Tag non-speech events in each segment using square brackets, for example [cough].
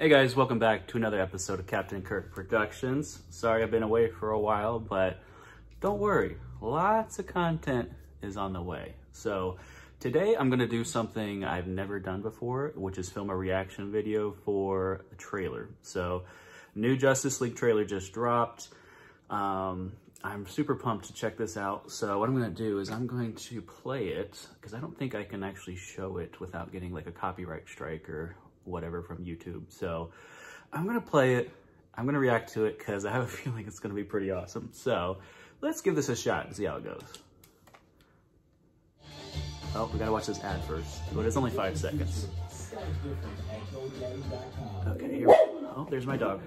Hey guys, welcome back to another episode of Captain Kirk Productions. Sorry I've been away for a while, but don't worry, lots of content is on the way. So today I'm gonna do something I've never done before, which is film a reaction video for a trailer. So new Justice League trailer just dropped. Um, I'm super pumped to check this out. So what I'm gonna do is I'm going to play it because I don't think I can actually show it without getting like a copyright strike or whatever from YouTube. So I'm gonna play it. I'm gonna react to it because I have a [laughs] feeling it's gonna be pretty awesome. So let's give this a shot and see how it goes. Oh, we gotta watch this ad first. But it's only five seconds. Okay, here. Oh, there's my dog.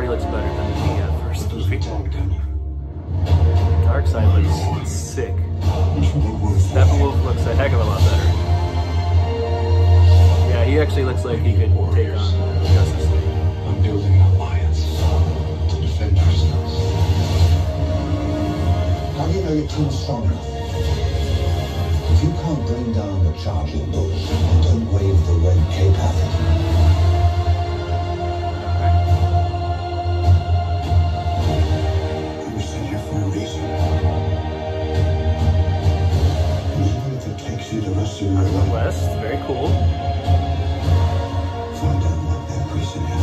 Already looks better than the uh, first Those movie. talk, don't you? Darkseid looks sick. Steppenwolf looks a heck of a lot better. Yeah, he actually looks like he could take on Justice League. I'm building an alliance to defend ourselves. How do you know your team's strong enough? If you can't bring down the charging bush, West, very cool. find out what that reason is.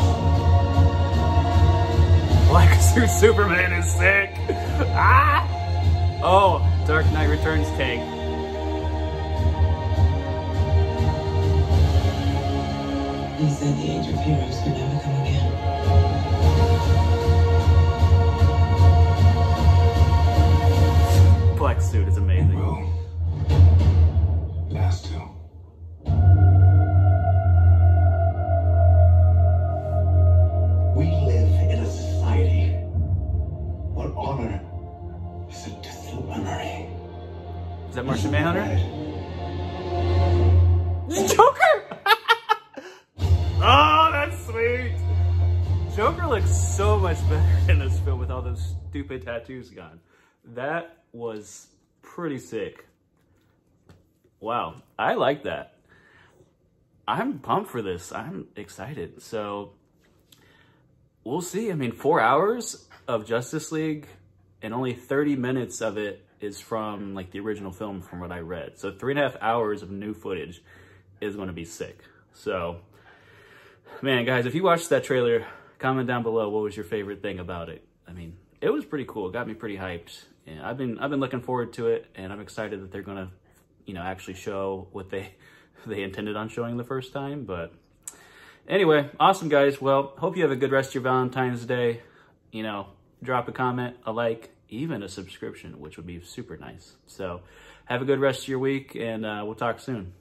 Black [laughs] Suit Superman is sick. [laughs] Ah! Oh, Dark Knight Returns tank. They said the age of heroes could never come again. Black Suit is amazing. Honor is a distant memory. Is that Martian Manhunter? [laughs] Joker! [laughs] oh, that's sweet. Joker looks so much better [laughs] in this film with all those stupid tattoos gone. That was pretty sick. Wow, I like that. I'm pumped for this. I'm excited. So we'll see. I mean, four hours of Justice League and only 30 minutes of it is from like the original film from what I read. So three and a half hours of new footage is going to be sick. So, man, guys, if you watched that trailer, comment down below what was your favorite thing about it. I mean, it was pretty cool. It got me pretty hyped. And I've been I've been looking forward to it, and I'm excited that they're gonna, you know, actually show what they [laughs] they intended on showing the first time. But anyway, awesome guys. Well, hope you have a good rest of your Valentine's Day. You know, drop a comment, a like, even a subscription, which would be super nice. So, have a good rest of your week, and uh, we'll talk soon.